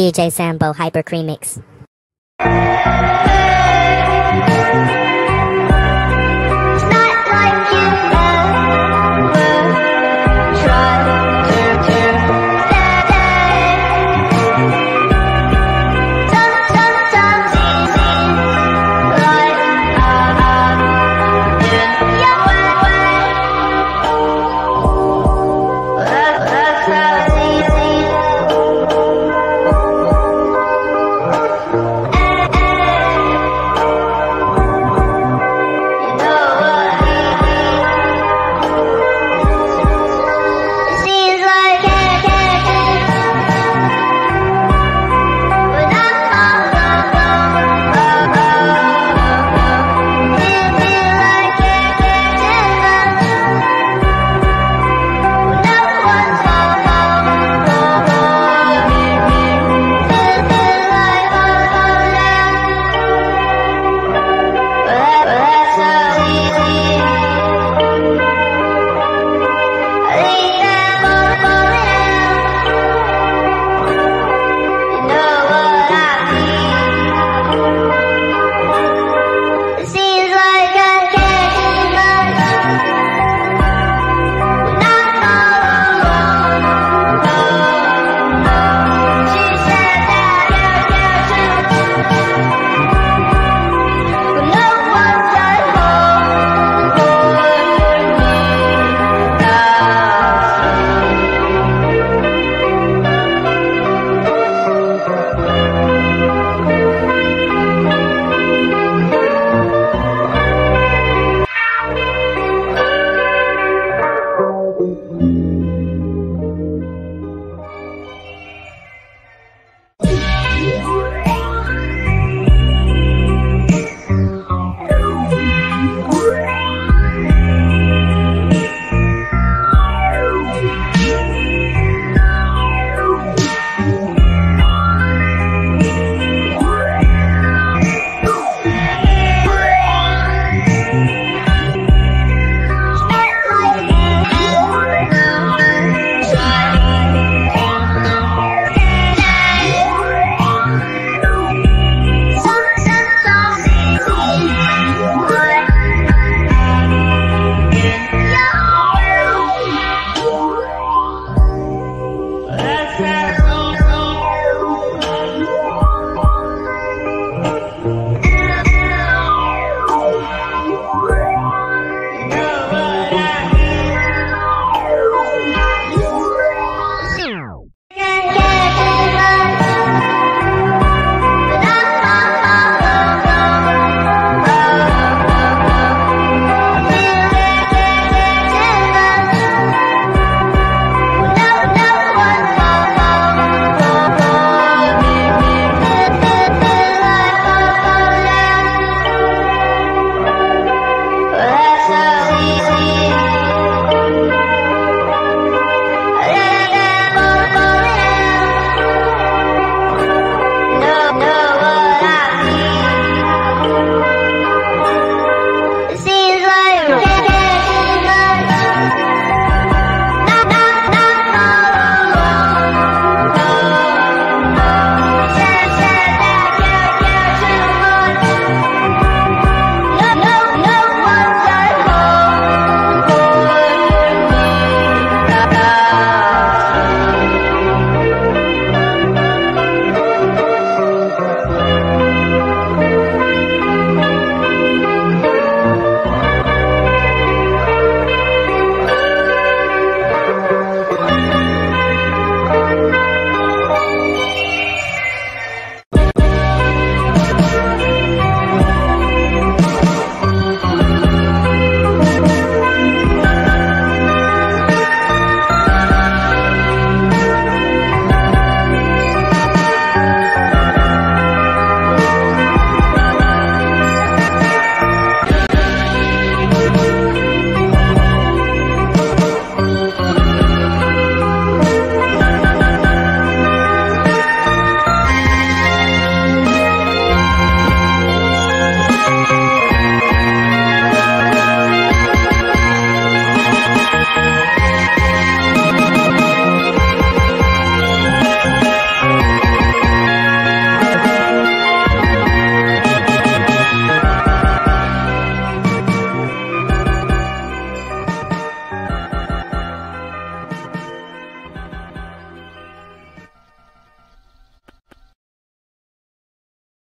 DJ Sambo Hyper Cremix.